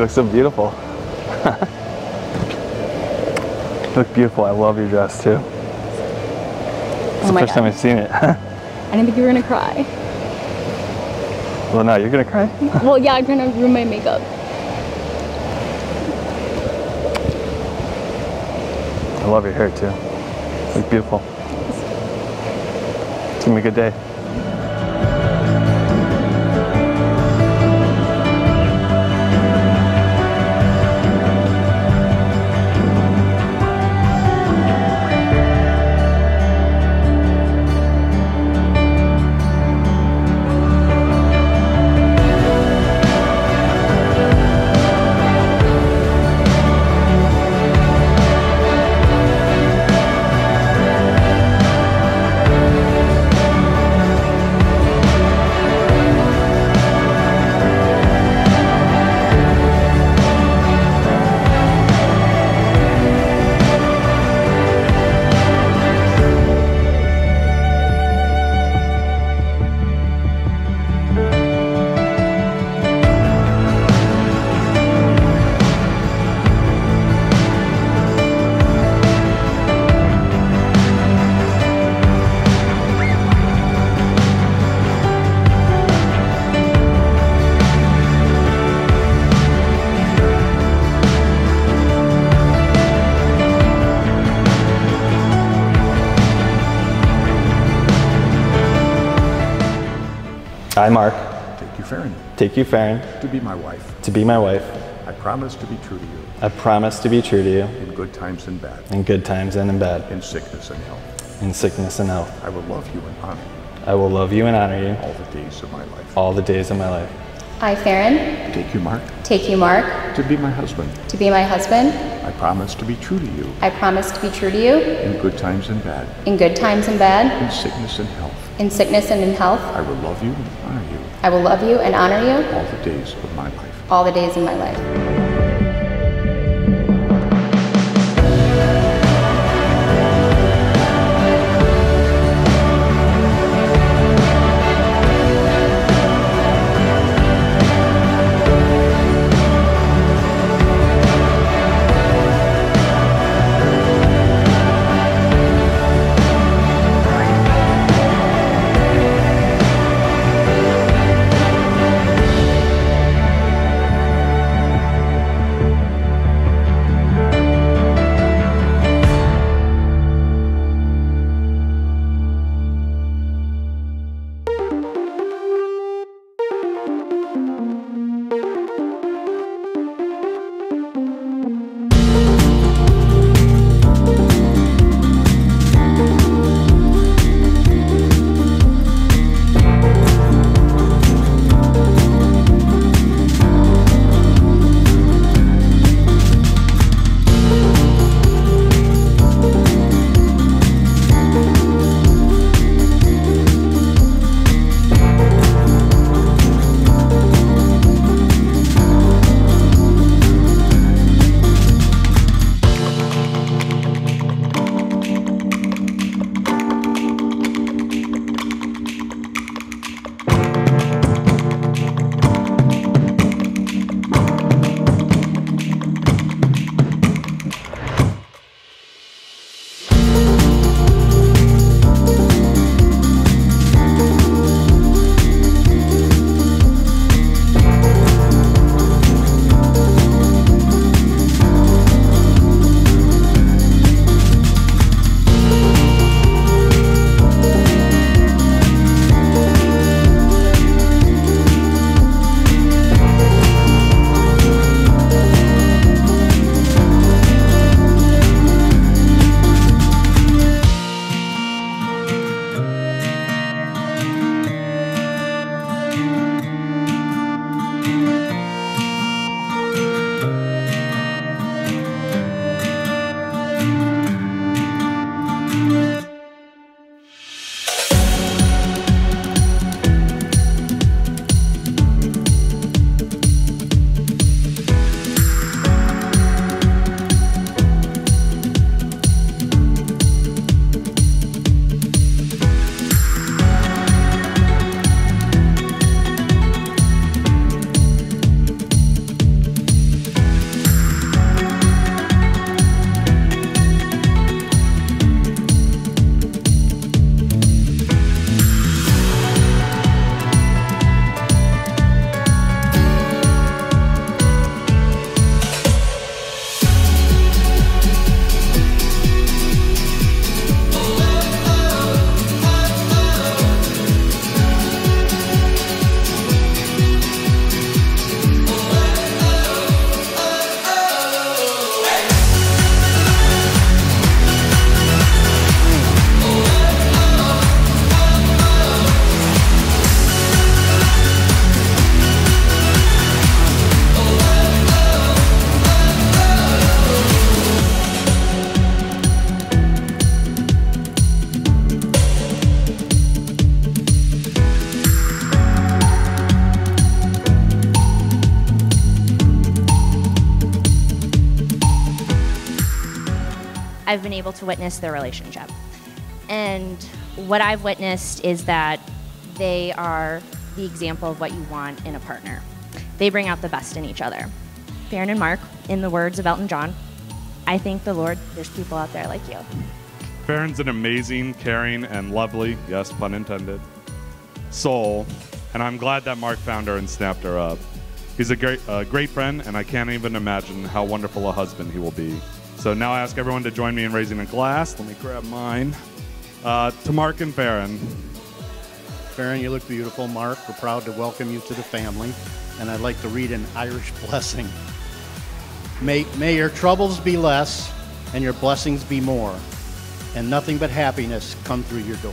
you look so beautiful. you look beautiful. I love your dress too. It's Oh the first time I've seen it. I didn't think you were gonna cry. well, no, you're gonna cry. Well, yeah, I'm gonna ruin my makeup. I love your hair too. It's beautiful. It's gonna be a good day. I, Mark, Take you, Ferrin, take you, Ferrin, to be my wife. to be my wife. I promise to be true to you I promise to be true to you in good times and bad, in good times and in bad, in sickness and health. in sickness and health. I will love you and honor you I will love you and honor you all the days of my life. all the days of my life. I, Ferrin, Take you, Mark, take you, Mark, to be my husband. to be my husband. I promise to be true to you I promise to be true to you in good times and bad, in good times and bad, in sickness and health. in sickness and in health. I will love you and honor you I will love you and honor you all the days of my life. all the days of my life. I've been able to witness their relationship. And what I've witnessed is that they are the example of what you want in a partner. They bring out the best in each other. Ferrin and Mark, in the words of Elton John, I thank the Lord there's people out there like you. Ferrin's an amazing, caring, and lovely, yes, pun intended, soul, and I'm glad that Mark found her and snapped her up. He's a great, uh, great friend, and I can't even imagine how wonderful a husband he will be. So now I ask everyone to join me in raising a glass. Let me grab mine. Uh, to Mark and Ferrin. Ferrin, you look beautiful. Mark, we're proud to welcome you to the family. And I'd like to read an Irish blessing. May, may your troubles be less and your blessings be more, and nothing but happiness come through your door.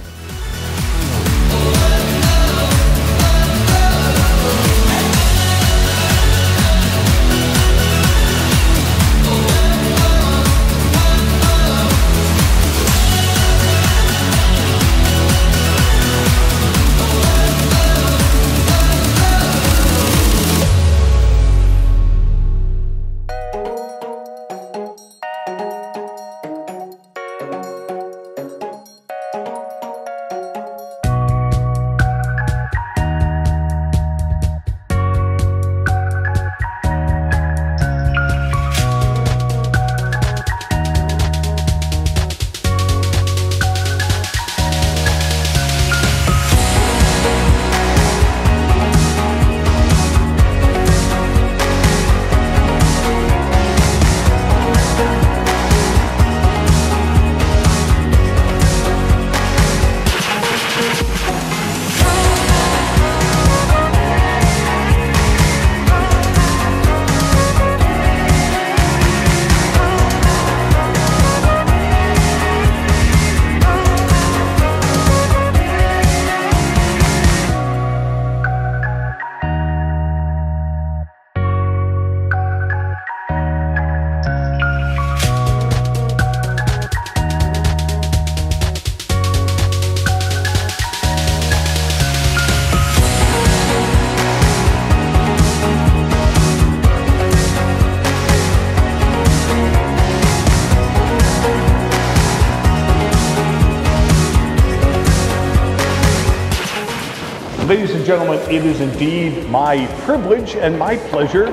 Ladies and gentlemen, it is indeed my privilege and my pleasure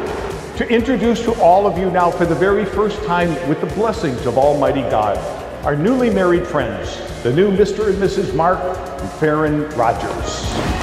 to introduce to all of you now for the very first time with the blessings of Almighty God, our newly married friends, the new Mr. and Mrs. Mark and Ferrin Rogers.